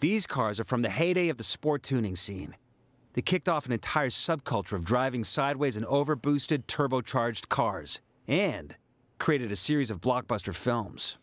These cars are from the heyday of the sport tuning scene. They kicked off an entire subculture of driving sideways in overboosted, turbocharged cars, and created a series of blockbuster films.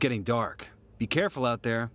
Getting dark. Be careful out there.